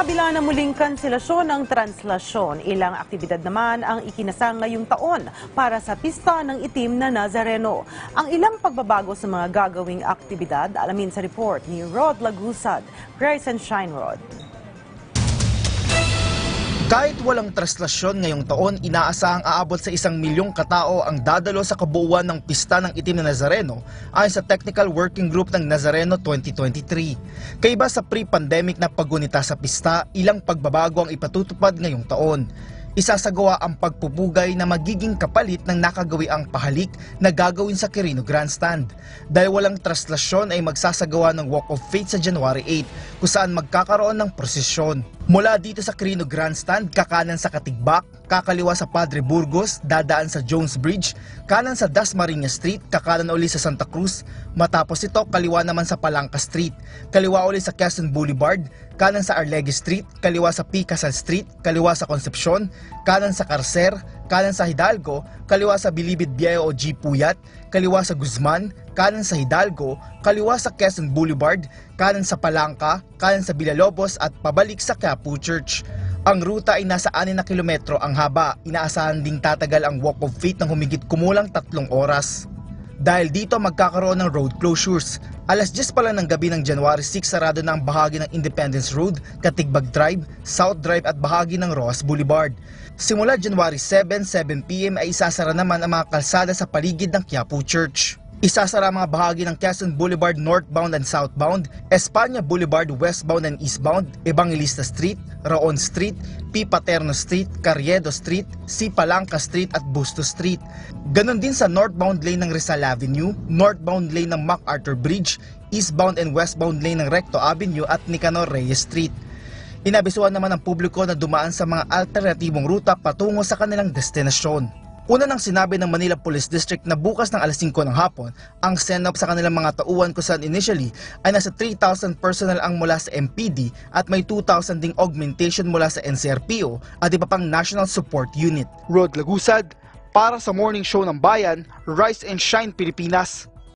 Kabila ng muling kanselasyon ng translasyon, ilang aktibidad naman ang ikinasang ngayong taon para sa pista ng itim na Nazareno. Ang ilang pagbabago sa mga gagawing aktibidad, alamin sa report ni Rod Lagusad, Rise and Shine Rod. Kahit walang traslasyon ngayong taon, inaasahang aabot sa isang milyong katao ang dadalo sa kabuuan ng Pista ng Itim na Nazareno ayon sa Technical Working Group ng Nazareno 2023. Kaiba sa pre-pandemic na paggunita sa pista, ilang pagbabago ang ipatutupad ngayong taon. Isasagawa ang pagpupugay na magiging kapalit ng nakagawiang pahalik na gagawin sa Quirino Grandstand. Dahil walang traslasyon ay magsasagawa ng Walk of Faith sa January 8 kung magkakaroon ng prosesyon. Mula dito sa Quirino Grandstand, kakanan sa Katigbak, kakaliwa sa Padre Burgos, dadaan sa Jones Bridge, kanan sa Dasmariñas Street, kakanan uli sa Santa Cruz, matapos ito kaliwa naman sa Palangka Street, kaliwa uli sa Quezon Boulevard, kanan sa Arlegue Street, kaliwa sa Picassal Street, kaliwa sa Concepcion, kanan sa Carcer, kanan sa Hidalgo, kaliwa sa Bilibid Biao o G Puyat, kaliwa sa Guzman, kanan sa Hidalgo, kaliwa sa Quezon Boulevard, kanan sa Palangka, kanan sa Villalobos at pabalik sa Quiapo Church. Ang ruta ay nasa 6 na kilometro ang haba. Inaasahan ding tatagal ang Walk of Faith ng humigit kumulang tatlong oras. Dahil dito magkakaroon ng road closures. Alas 10 pa lang ng gabi ng January 6 sarado na ang bahagi ng Independence Road, Katigbag Drive, South Drive at bahagi ng Ross Boulevard. Simula January 7, 7pm ay isasara naman ang mga kalsada sa paligid ng Quiapo Church. Isasara ang mga bahagi ng Quezon Boulevard northbound and southbound, Espanya Boulevard westbound and eastbound, Evangelista Street, Raon Street, P. Paterno Street, Carriedo Street, C. Palanca Street at Busto Street. Ganon din sa northbound lane ng Rizal Avenue, northbound lane ng MacArthur Bridge, eastbound and westbound lane ng Recto Avenue at Nicanor Reyes Street. Inabisuan naman ng publiko na dumaan sa mga alternatibong ruta patungo sa kanilang destinasyon. Una nang sinabi ng Manila Police District na bukas ng alas 5 ng hapon, ang send-up sa kanilang mga tauhan kung saan initially ay nasa 3,000 personnel ang mula sa MPD at may 2,000 ding augmentation mula sa NCRPO at iba pang National Support Unit. Rod Lagusad, para sa Morning Show ng Bayan, Rise and Shine Pilipinas.